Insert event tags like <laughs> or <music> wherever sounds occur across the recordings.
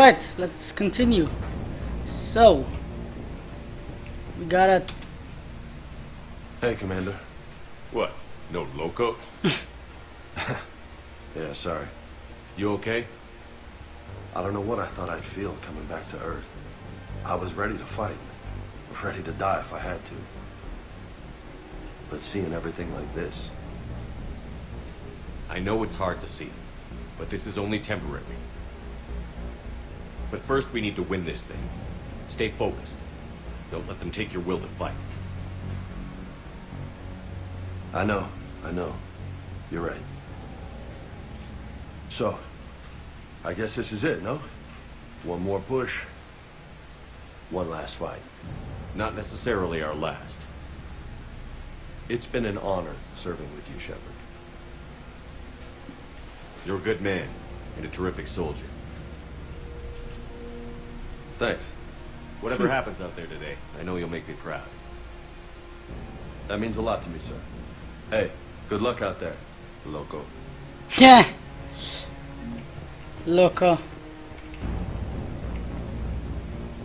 Right, let's continue. So, we gotta. Hey, Commander. What? No loco? <laughs> <laughs> Yeah, sorry. You okay? I don't know what I thought I'd feel coming back to Earth. I was ready to fight. Ready to die if I had to. But seeing everything like this, I know it's hard to see, but this is only temporary. But first we need to win this thing. Stay focused. Don't let them take your will to fight. I know, I know. You're right. So, I guess this is it, no? One more push. One last fight. Not necessarily our last. It's been an honor serving with you, Shepard. You're a good man and a terrific soldier. Thanks. Whatever happens out there today, I know you'll make me proud. That means a lot to me, sir. Hey, good luck out there, loco. Yeah! Loco.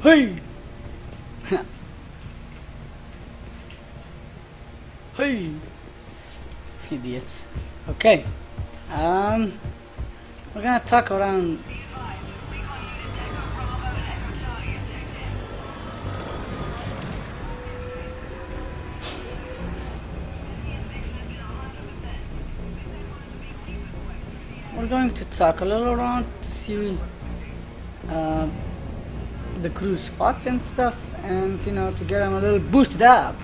Hey! <laughs> hey! Idiots. Okay. Um, we're gonna talk around. We're going to talk a little around to see uh, the crew's spots and stuff, and you know to get them a little boosted up.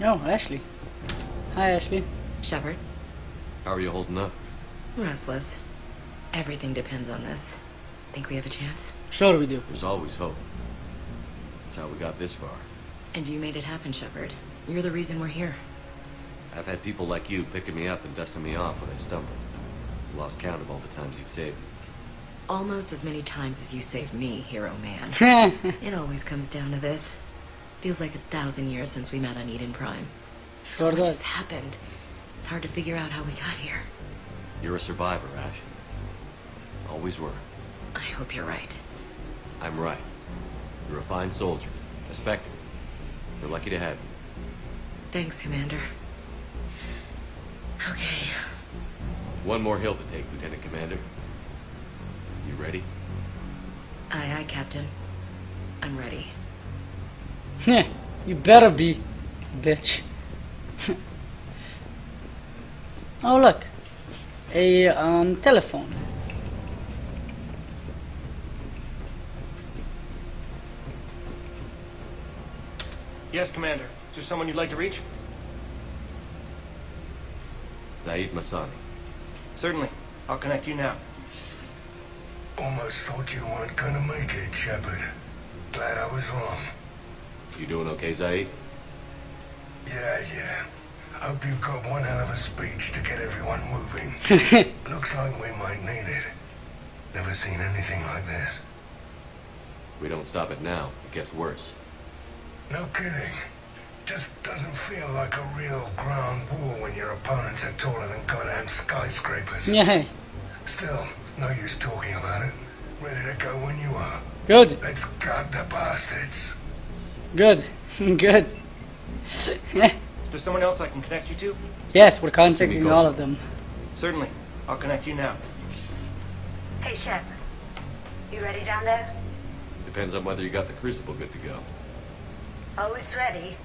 Oh, Ashley. Hi, Ashley. Shepard, How are you holding up? restless. Everything depends on this. Think we have a chance? Sure we do. There's always hope. That's how we got this far. And you made it happen, Shepard. You're the reason we're here. I've had people like you picking me up and dusting me off when I stumbled. Lost count of all the times you've saved me. Almost as many times as you saved me, hero man. <laughs> It always comes down to this. Feels like a thousand years since we met on Eden Prime. Sort What of. just happened? It's hard to figure out how we got here. You're a survivor, Ash. Always were. I hope you're right. I'm right. You're a fine soldier. Respect it. We're lucky to have you. Thanks, Commander. Okay. One more hill to take, Lieutenant Commander. You ready? Aye, aye, Captain. I'm ready. you better be, bitch. <laughs> oh look, a um telephone. Yes, Commander. Is there someone you'd like to reach? Zaid Massani. Certainly. I'll connect you now. Almost thought you weren't gonna make it, Shepard. Glad I was wrong. You doing okay, Zaid? Yeah, yeah. Hope you've got one hell of a speech to get everyone moving. <laughs> Looks like we might need it. Never seen anything like this. We don't stop it now. It gets worse. No kidding. Just doesn't feel like a real ground war when your opponents are taller than goddamn skyscrapers. Yeah, Still, no use talking about it. Ready to go when you are. good, Let's gut the bastards. good, <laughs> good. Is there someone else I can connect you to? yes, we're contacting all of them. Certainly. I'll connect you now. Hey, Shep. You ready down there? Depends on whether you got the crucible good to go. Oh, it's ready.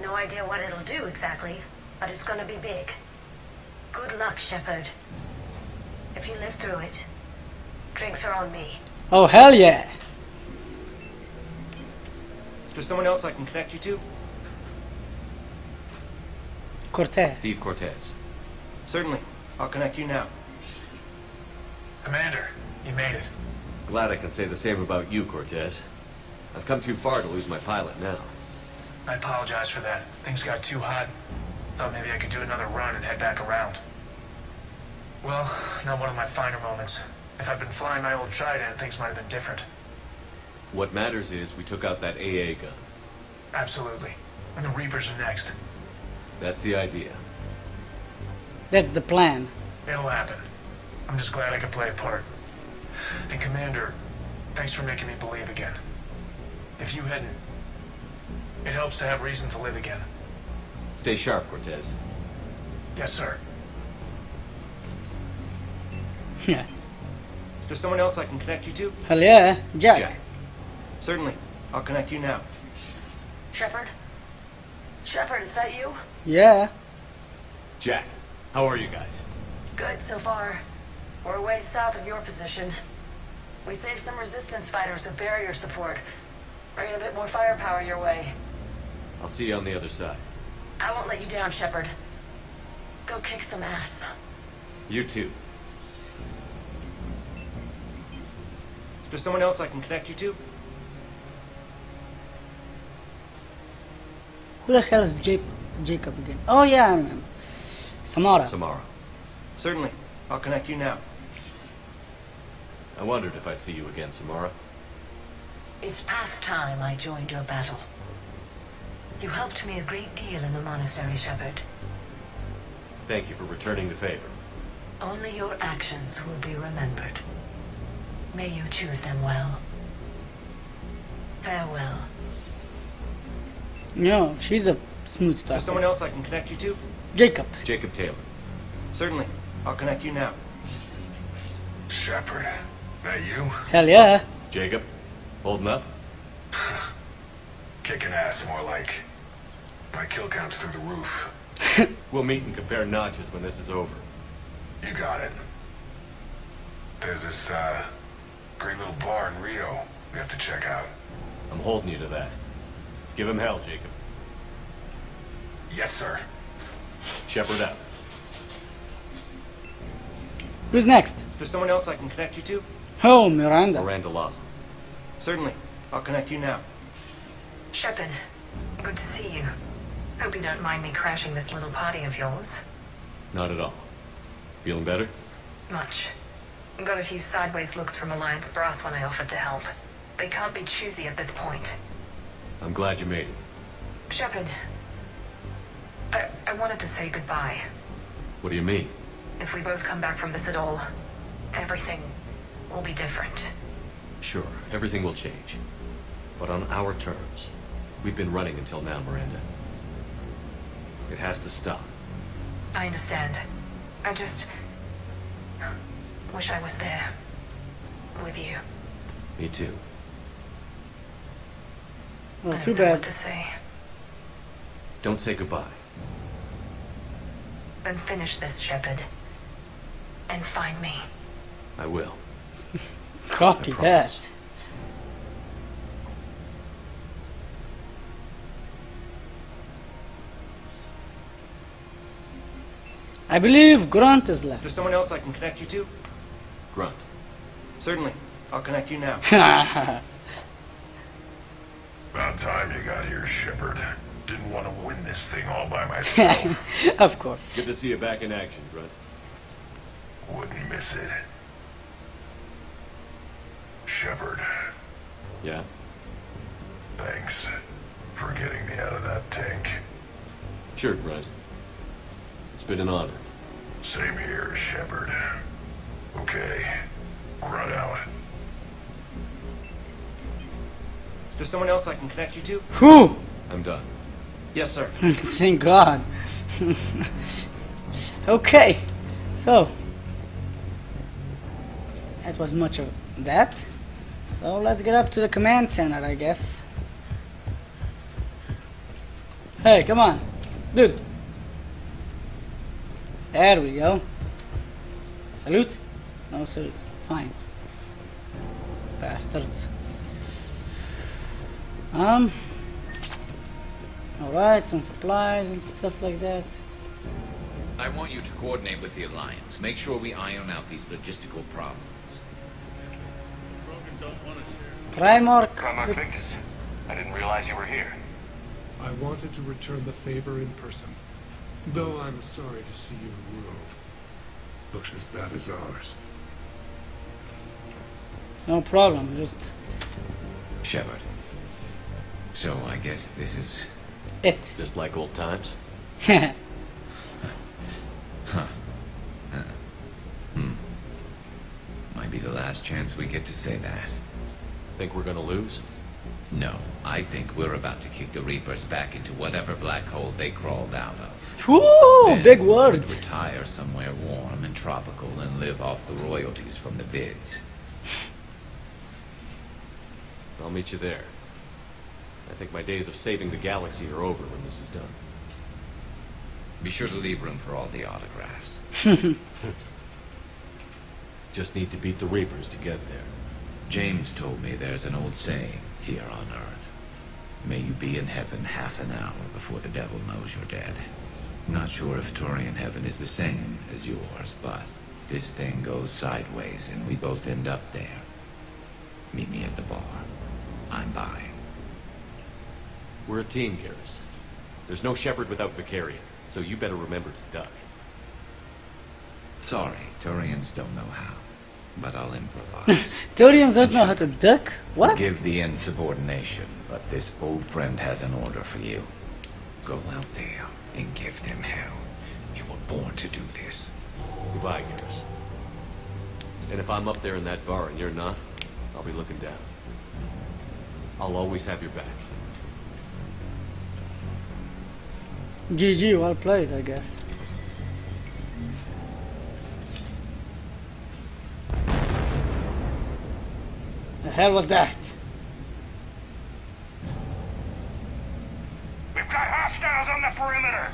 No idea what it'll do exactly, but it's gonna be big. Good luck, Shepard. If you live through it, drinks are on me. Oh hell yeah! Is there someone else I can connect you to? Cortez. Steve Cortez. Certainly. I'll connect you now. Commander, you made it. Glad I can say the same about you, Cortez. I've come too far to lose my pilot now. I apologize for that. Things got too hot. Thought maybe I could do another run and head back around. Well, not one of my finer moments. If I'd been flying my old Trident, things might have been different. What matters is we took out that AA gun. Absolutely. And the Reapers are next. That's the idea. That's the plan. It'll happen. I'm just glad I could play a part. And Commander, thanks for making me believe again. If you hadn't, it helps to have reason to live again. Stay sharp, Cortez. Yes, sir. Yeah. Is there someone else I can connect you to? Hell yeah. Jack. Jack. Certainly. I'll connect you now. Shepard? Shepard, is that you? Yeah. Jack, how are you guys? Good so far. We're way south of your position. We saved some resistance fighters with barrier support. Bringing a bit more firepower your way. I'll see you on the other side. I won't let you down, Shepard. Go kick some ass. You too. Is there someone else I can connect you to? Who the hell is Jake, Jacob again? Oh yeah, I remember. Samara. Samara. Certainly. I'll connect you now. I wondered if I'd see you again, Samara. It's past time I joined your battle. You helped me a great deal in the monastery, Shepard. Thank you for returning the favor. Only your actions will be remembered. May you choose them well. Farewell. No, she's a smooth Is there someone else I can connect you to? Jacob. Jacob Taylor. Certainly. I'll connect you now. Shepard, that you? Hell yeah. Jacob, holding up? <laughs> Kicking ass, more like. My kill count's through the roof. <laughs> We'll meet and compare notches when this is over. You got it. There's this, uh, great little bar in Rio we have to check out. I'm holding you to that. Give him hell, Jacob. Yes, sir. Shepard out. Who's next? Is there someone else I can connect you to? Oh, Miranda. Miranda Lawson. Certainly. I'll connect you now. Shepard, good to see you. Hope you don't mind me crashing this little party of yours. Not at all. Feeling better? Much. Got a few sideways looks from Alliance brass when I offered to help. They can't be choosy at this point. I'm glad you made it. Shepard, I, I wanted to say goodbye. What do you mean? If we both come back from this at all, everything will be different. Sure, everything will change. But on our terms. We've been running until now, Miranda. It has to stop. I understand. I just wish I was there with you. Me too. Well, I too don't know bad. what to say. Don't say goodbye. Then finish this, Shepard, and find me. I will. <laughs> Copy I that. I believe Grant is left. Is there someone else I can connect you to? Grunt. Certainly. I'll connect you now. <laughs> About time you got here, Shepard. Didn't want to win this thing all by <laughs> myself. of course. Good to see you back in action, Grunt. Wouldn't miss it. Shepard, Yeah? thanks for getting me out of that tank. Sure, Grunt. It's been an honor. Same here, Shepard. Okay, run out. There someone else I can connect you to? Who? I'm done. Yes, sir. <laughs> Thank God. <laughs> okay, so that was much of that. So let's get up to the command center, I guess. Hey, come on, dude. There we go. Salute? No salute. Fine. Bastards. Um. Alright, some supplies and stuff like that. I want you to coordinate with the Alliance. Make sure we iron out these logistical problems. Primarch. Primarch Victus, I didn't realize you were here. I wanted to return the favor in person, though I'm sorry to see you ruined. looks as bad as ours. No problem, just Shepard. So I guess this is it. Just like old times? <laughs> Huh. Uh, hmm. Might be the last chance we get to say that. Think we're gonna lose? No, I think we're about to kick the Reapers back into whatever black hole they crawled out of. Woo! Then Big we'd words. retire somewhere warm and tropical and live off the royalties from the vids. I'll meet you there. I think my days of saving the galaxy are over when this is done. Be sure to leave room for all the autographs. <laughs> Just need to beat the Reapers to get there. James told me there's an old saying here on Earth. May you be in heaven half an hour before the devil knows you're dead. Not sure if Turian heaven is the same as yours, but if this thing goes sideways and we both end up there, meet me at the bar. I'm buying. We're a team, Garrus. There's no Shepard without Vakarian, so you better remember to duck. Sorry, Turians don't know how, but I'll improvise. <laughs> Turians don't know how to duck? What? Give the insubordination, but this old friend has an order for you. Go out there and give them hell. You were born to do this. Goodbye, Garrus. And if I'm up there in that bar and you're not, I'll be looking down. I'll always have your back. GG, well played, I guess. The hell was that? We've got hostiles on the perimeter.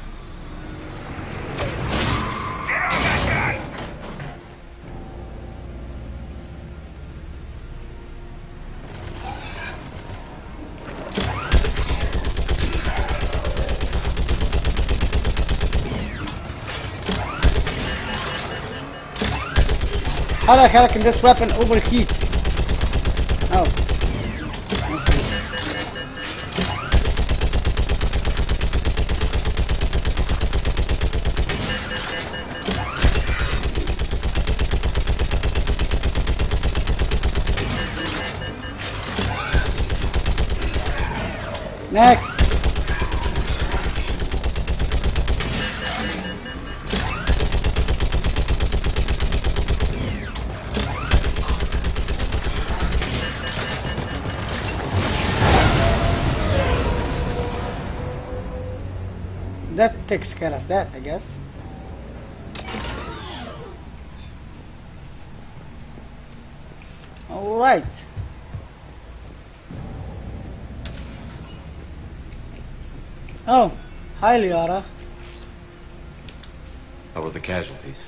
How the hell can this weapon overheat? Oh. That takes care of that, I guess. Alright. Oh, hi Liara. How are the casualties?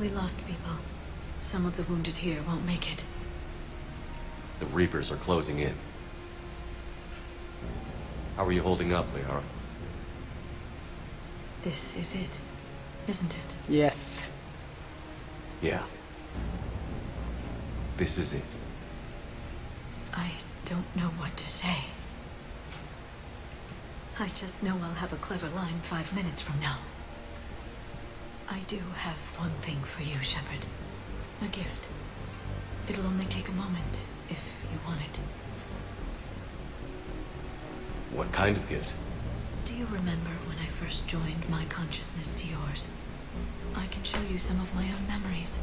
We lost people. Some of the wounded here won't make it. The Reapers are closing in. How are you holding up, Liara? This is it, isn't it? Yes. Yeah. This is it. I don't know what to say. I just know I'll have a clever line five minutes from now. I do have one thing for you, Shepard. A gift. It'll only take a moment, if you want it. What kind of gift? Do you remember when I first joined my consciousness to yours? I can show you some of my own memories.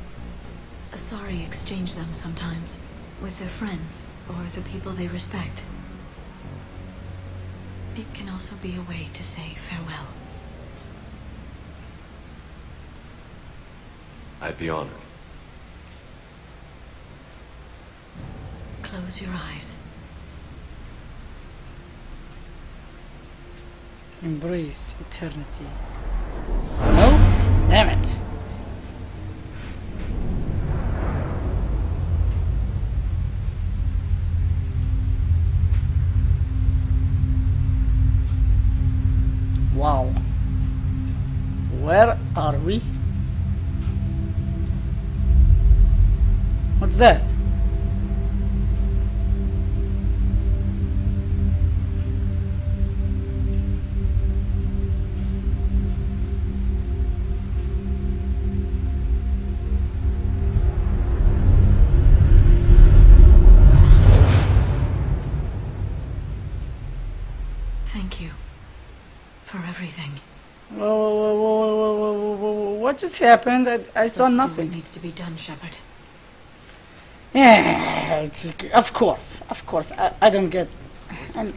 Asari exchange them sometimes, with their friends, or the people they respect. It can also be a way to say farewell. I'd be honored. Close your eyes. Embrace eternity. No? Damn it. Wow. Where are we? What's that? What just happened? I, I saw Let's do nothing. what needs to be done, Shepard. Yeah, of course, of course. I, I don't get. And,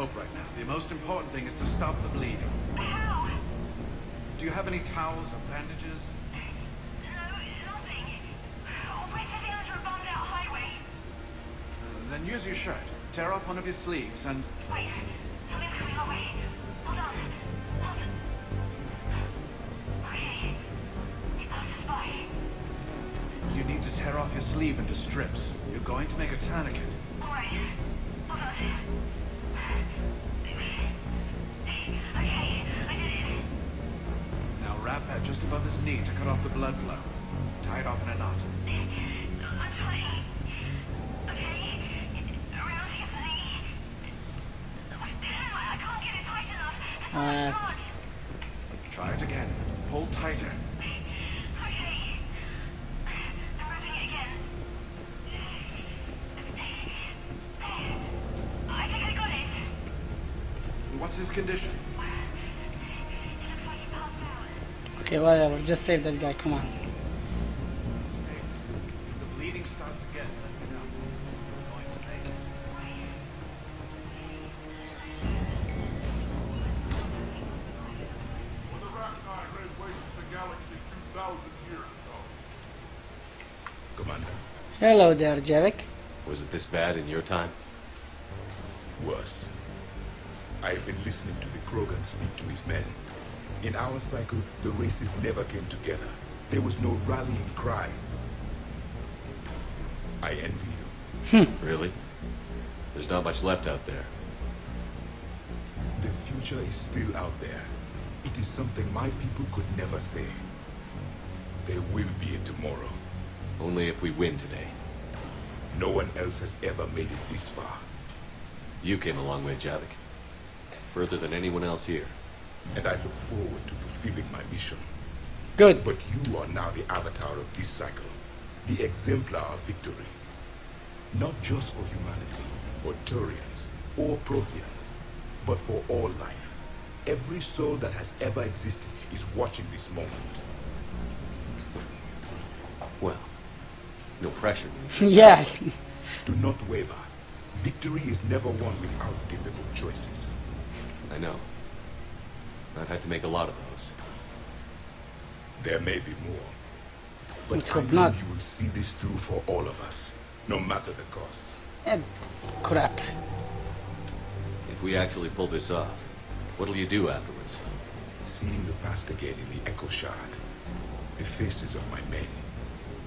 right now. The most important thing is to stop the bleeding. How? Do you have any towels or bandages? No, nothing. We're setting onto a bombed out highway. Uh, Then use your shirt. Tear off one of your sleeves and... wait hold on hold on You need to tear off your sleeve into strips. You're going to make a tourniquet. Now the blood flow. Tie it off in a knot. I'm sorry. Okay? Around here, I can't get it tight enough. Uh, Try it again. Pull tighter. Okay. I'm wrapping it again. I think I got it. What's his condition? Okay, whatever. Just save that guy. Come on. If the bleeding starts again, let me know. We're going to make it. When the Rachni laid waste to the galaxy 2,000 years ago. Commander, Hello there, Javik. Was it this bad in your time? worse. I have been listening to the Krogan speak to his men. In our cycle, the races never came together. There was no rallying cry. I envy you. Hmm. Really? There's not much left out there. The future is still out there. It is something my people could never say. There will be a tomorrow. Only if we win today. No one else has ever made it this far. You came a long way, Javik. Further than anyone else here. And I look forward to fulfilling my mission. Good. But you are now the avatar of this cycle. The exemplar of victory. Not just for humanity, or Turians, or Protheans, but for all life. Every soul that has ever existed is watching this moment. Well, no pressure. <laughs> yeah. Do not waver. Victory is never won without difficult choices. I know. I've had to make a lot of those. There may be more. But I know not. you will see this through for all of us, no matter the cost. Eh, crap. If we actually pull this off, what'll you do afterwards? Seeing the past again in the Echo Shard, the faces of my men,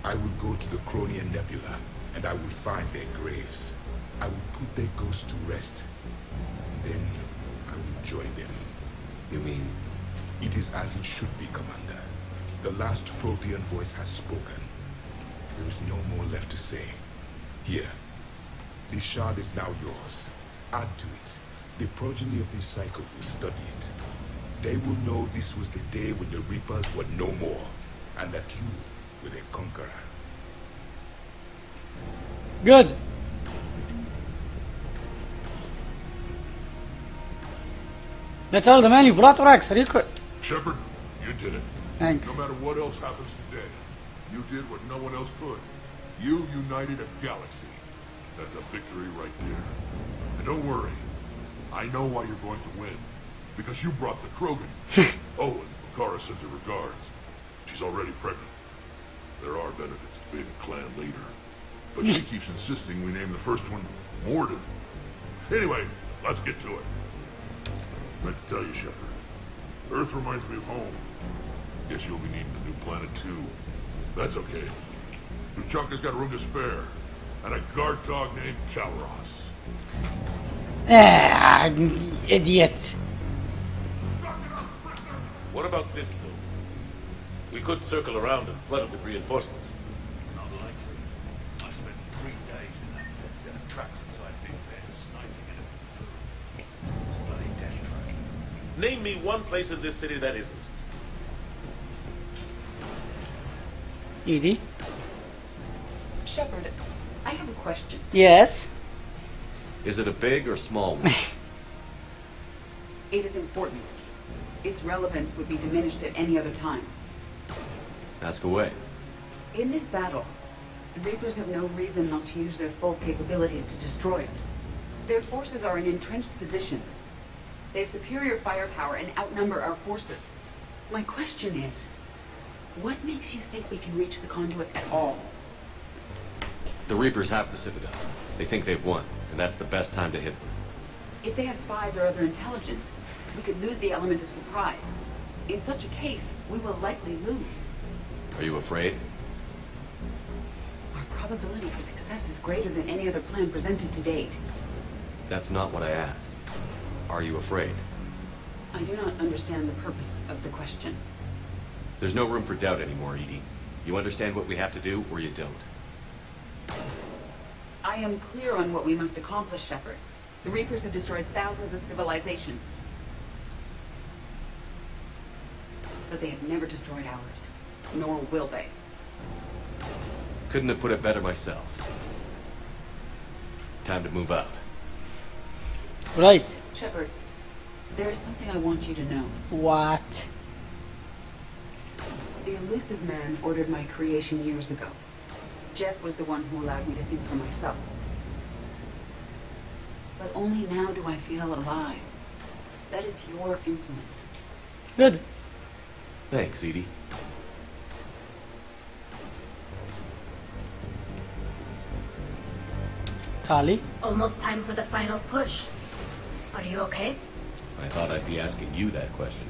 I will go to the Cronian Nebula, and I will find their graves. I will put their ghosts to rest. Then I will join them. You mean? It is as it should be, Commander. The last Prothean voice has spoken. There is no more left to say. Here, this shard is now yours. Add to it. The progeny of this cycle will study it. They will know this was the day when the Reapers were no more, and that you were their conqueror. Good. That's all the man you brought, Wrex. Very quick. Shepard, you did it. Thanks. No matter what else happens today, you did what no one else could. You united a galaxy. That's a victory right there. And don't worry. I know why you're going to win. Because you brought the Krogan. oh, and Bakara sends her regards. She's already pregnant. There are benefits to being a clan leader. But she <laughs> keeps insisting we name the first one Mordin. Anyway, let's get to it. I meant to tell you, Shepard. Earth reminds me of home. Guess you'll be needing a new planet too. That's okay. Tuchanka's got room to spare. And a guard dog named Kalros. Ah, idiot. What about this zone? We could circle around and flood it with reinforcements. Not likely. I spent three days in that sector, trapped inside big beds, sniping and Name me one place in this city that isn't. EDI? Shepard, I have a question. Yes? Is it a big or small one? <laughs> It is important. Its relevance would be diminished at any other time. Ask away. In this battle, the Reapers have no reason not to use their full capabilities to destroy us. Their forces are in entrenched positions. They have superior firepower and outnumber our forces. My question is, what makes you think we can reach the conduit at all? The Reapers have the Citadel. They think they've won, and that's the best time to hit them. If they have spies or other intelligence, we could lose the element of surprise. In such a case, we will likely lose. Are you afraid? Our probability for success is greater than any other plan presented to date. That's not what I asked. Are you afraid? I do not understand the purpose of the question. There's no room for doubt anymore, EDI. You understand what we have to do, or you don't. I am clear on what we must accomplish, Shepard. The Reapers have destroyed thousands of civilizations. But they have never destroyed ours. Nor will they. Couldn't have put it better myself. Time to move out. Right. Shepard, there is something I want you to know. What? The Illusive Man ordered my creation years ago. Jeff was the one who allowed me to think for myself. But only now do I feel alive. That is your influence. Good. Thanks, EDI. Tali? Almost time for the final push. Are you okay? I thought I'd be asking you that question.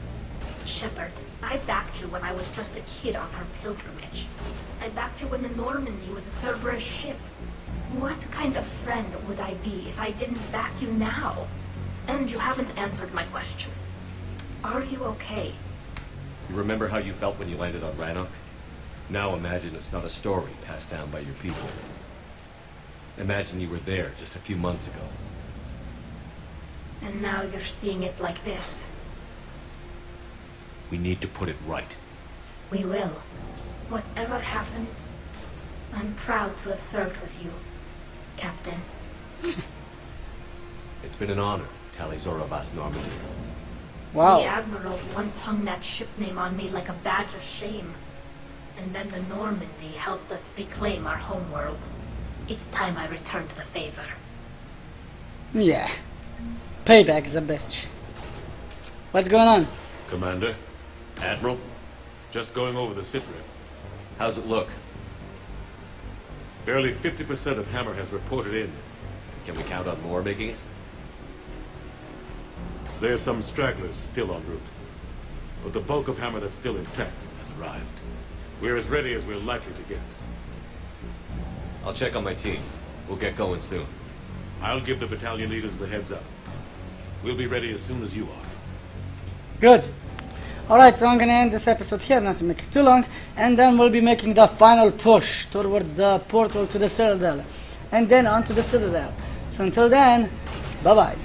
Shepard, I backed you when I was just a kid on our pilgrimage. I backed you when the Normandy was a Cerberus ship. What kind of friend would I be if I didn't back you now? And you haven't answered my question. Are you okay? You remember how you felt when you landed on Rannoch? Now imagine it's not a story passed down by your people. Imagine you were there just a few months ago. And now you're seeing it like this. We need to put it right. We will. Whatever happens, I'm proud to have served with you, Captain. <laughs> It's been an honor, Tali'Zorah vas Normandy. Wow. The Admiral once hung that ship name on me like a badge of shame. And then the Normandy helped us reclaim our homeworld. It's time I returned the favor. Yeah. Payback's a bitch. What's going on? Commander? Admiral? Just going over the sitrep. How's it look? Barely 50% of Hammer has reported in. Can we count on more making it? There's some stragglers still en route. But the bulk of Hammer that's still intact has arrived. We're as ready as we're likely to get. I'll check on my team. We'll get going soon. I'll give the battalion leaders the heads up. We'll be ready as soon as you are. Good. Alright, so I'm gonna end this episode here, not to make it too long, and then we'll be making the final push towards the portal to the Citadel, and then onto the Citadel. So until then, bye bye.